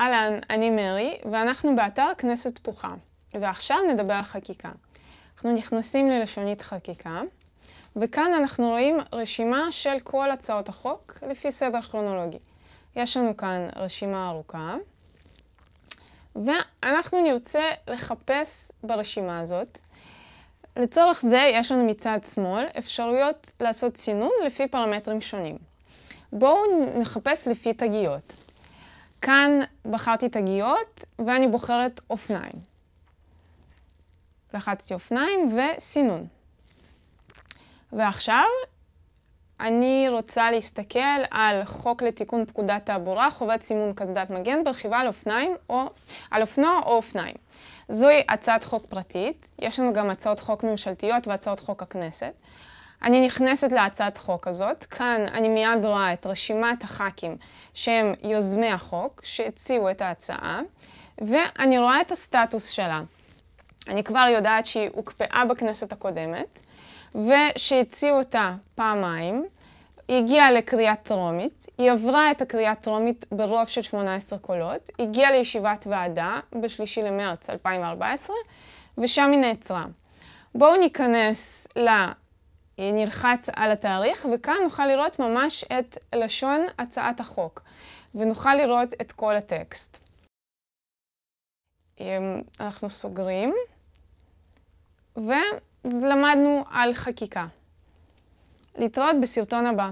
אהלן, אני מרי, ואנחנו באתר כנסת פתוחה. ועכשיו נדבר על חקיקה. אנחנו נכנסים ללשונית חקיקה, וכאן אנחנו רואים רשימה של כל הצעות החוק לפי סדר כרונולוגי. יש לנו כאן רשימה ארוכה, ואנחנו נרצה לחפש ברשימה הזאת. לצורך זה יש לנו מצד שמאל אפשרויות לעשות סינון לפי פרמטרים שונים. בואו נחפש לפי תגיות. כאן בחרתי תגיות ואני בוחרת אופניים. לחצתי אופניים וסינון. ועכשיו אני רוצה להסתכל על חוק לתיקון פקודת תעבורה, חובת סימון קסדת מגן ברכיבה על אופניים או על אופנוע או אופניים. זוהי הצעת חוק פרטית, יש לנו גם הצעות חוק ממשלתיות והצעות חוק הכנסת. אני נכנסת להצעת חוק הזאת, כאן אני מיד רואה את רשימת הח"כים שהם יוזמי החוק, שהציעו את ההצעה, ואני רואה את הסטטוס שלה. אני כבר יודעת שהיא הוקפאה בכנסת הקודמת, ושהציעו אותה פעמיים. היא הגיעה לקריאה טרומית, היא עברה את הקריאה טרומית ברוב של 18 קולות, הגיעה לישיבת ועדה ב-3 למרץ 2014, ושם היא נעצרה. בואו ניכנס ל... נלחץ על התאריך, וכאן נוכל לראות ממש את לשון הצעת החוק, ונוכל לראות את כל הטקסט. אנחנו סוגרים, ולמדנו על חקיקה. להתראות בסרטון הבא.